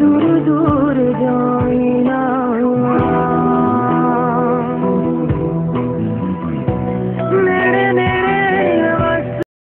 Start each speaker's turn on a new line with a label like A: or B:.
A: ದುರುದು